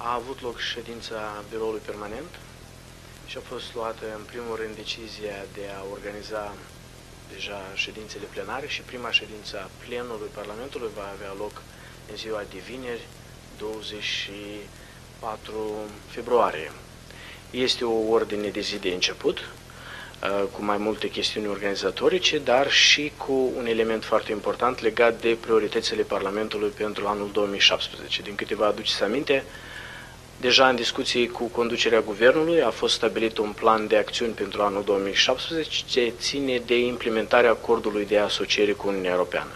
A avut loc ședința biroului permanent și a fost luată în primul rând decizia de a organiza deja ședințele plenare și prima ședință a plenului Parlamentului va avea loc în ziua de vineri, 24 februarie. Este o ordine de zi de început, uh, cu mai multe chestiuni organizatorice, dar și cu un element foarte important legat de prioritățile Parlamentului pentru anul 2017. Din câteva aduceți aminte, Deja în discuții cu conducerea guvernului a fost stabilit un plan de acțiuni pentru anul 2017 ce ține de implementarea acordului de asociere cu Uniunea Europeană.